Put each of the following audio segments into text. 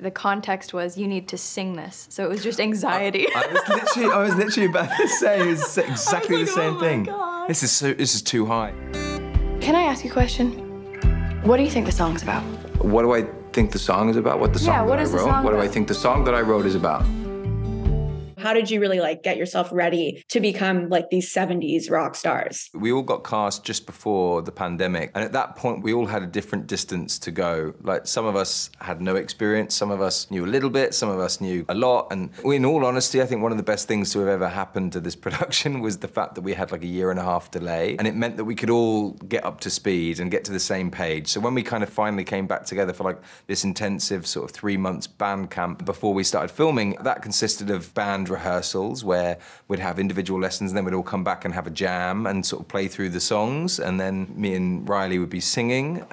the context was you need to sing this. So it was just anxiety. I, I was literally, I was literally about to say it's exactly like, the same "Oh thing. God." This is so. This is too high. Can I ask you a question? What do you think the song's about? What do I think the song is about? What the song Yeah, that what I is the wrote? song what do I think the song that I wrote is about? How did you really like get yourself ready to become like these 70s rock stars? We all got cast just before the pandemic, and at that point, we all had a different distance to go. Like some of us had no experience, some of us knew a little bit, some of us knew a lot. And in all honesty, I think one of the best things to have ever happened to this production was the fact that we had like a year and a half delay, and it meant that we could all get up to speed and get to the same page. So when we kind of finally came back together for like this intensive sort of three months band camp before we started filming, that consisted of band rehearsals where we'd have individual lessons and then we'd all come back and have a jam and sort of play through the songs and then me and Riley would be singing.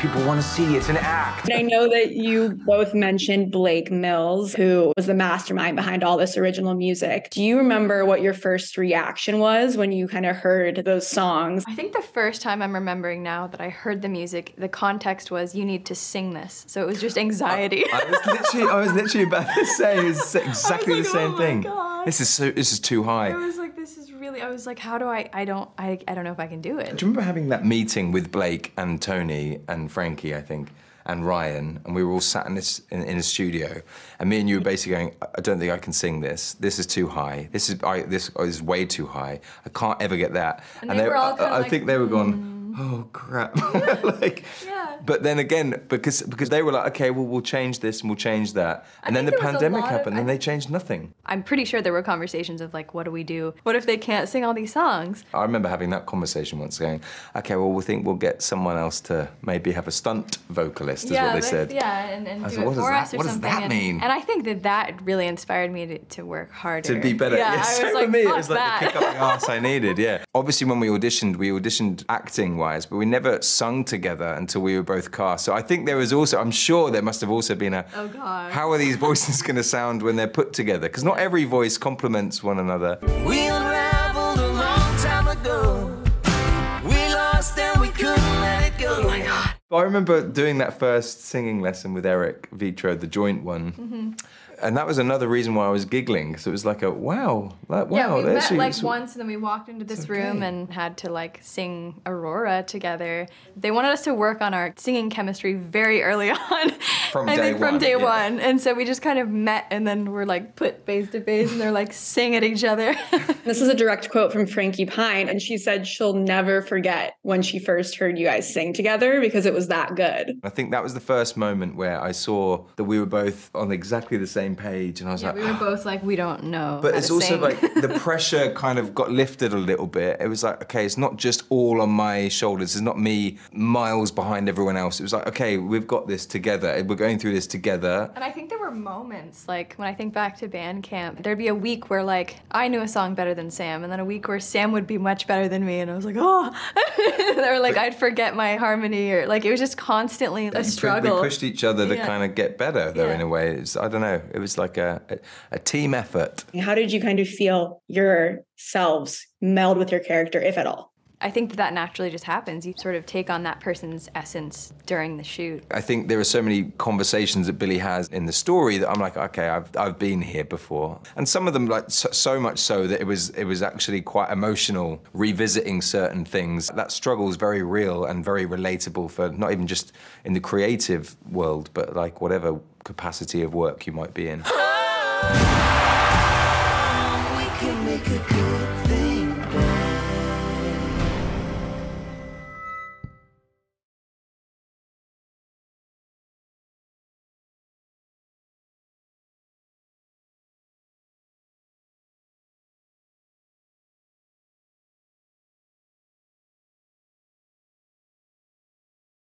People want to see. It's an act. And I know that you both mentioned Blake Mills, who was the mastermind behind all this original music. Do you remember what your first reaction was when you kind of heard those songs? I think the first time I'm remembering now that I heard the music, the context was you need to sing this. So it was just anxiety. I was literally, I was literally about to say it's exactly like, the same "Oh my thing. God." This is so. This is too high. I was like, this is really. I was like, how do I? I don't. I. I don't know if I can do it. Do you remember having that meeting with Blake and Tony and Frankie, I think, and Ryan, and we were all sat in this in, in a studio, and me and you were basically going, "I- don't think I can sing this. This is too high. This is I, this is way too high. I can't ever get that." And they were all I- I, like, think they were going. Hmm. Oh crap! like, Yeah. But then again, because because they were like, okay, well we'll change this and we'll change that, and then the think there was a pandemic lot of- happened, I and they changed nothing. I'm pretty sure there were conversations of like, what do we do? What if they can't sing all these songs? I remember having that conversation once, going, okay, well we think we'll get someone else to maybe have a stunt vocalist, is what they said. Yeah, and, and do it what does for that- us or what does something. that mean? And I think that that really inspired me to, to work harder. to be better. Yeah, Yeah, I so for me, it "Fuck was like the kick up the ass I needed. Yeah. Obviously, when we auditioned, we auditioned acting wise, but we never sung together until we were both cast. So I think there was also, I'm sure there must have also been a. Oh, God. How are these voices going to sound when they're put together? Because not every voice complements one another. We unraveled a long time ago. We lost and we couldn't let it go. Oh my god. But I remember doing that first singing lesson with Eric Vetro, the joint one. Mm-hmm. And that was another reason why I was giggling. So it was like a wow, like, wow. yeah, we there met she like once, and then we walked into this It's room and had to like sing Aurora together. They wanted us to work on our singing chemistry very early on. From I day think from day yeah. one, and so we just kind of met, and then we're like put face to face, and they're like sing at each other. This is a direct quote from Frankie Pine, and she said she'll never forget when she first heard you guys sing together because it was that good. I think that was the first moment where I saw that we were both on exactly the same page, and I was yeah, like, we were ah. both like, we don't know. But it's also sing. like the pressure kind of got lifted a little bit. It was like, okay, it's not just all on my shoulders. It's not me miles behind everyone else. It was like, okay, we've got this together. We're going through this together. And I think there were moments, like when I think back to band camp, there'd be a week where like I knew a song better than Sam, and then a week where Sam would be much better than me, and I was like, oh, or like I'd forget my harmony, or like it was just constantly a struggle. We pushed each other to Yeah. kind of get better, though, Yeah. in a way. It's, I don't know. It was like a, a, a team effort. How did you kind of feel yourselves meld with your character, if at all? I think that, that naturally just happens. You sort of take on that person's essence during the shoot. I think there are so many conversations that Billy has in the story that I'm like, okay, I've, I've been here before. And some of them, like, so, so much so that it was, it was actually quite emotional revisiting certain things. That struggle is very real and very relatable for not even just in the creative world, but like whatever capacity of work you might be in.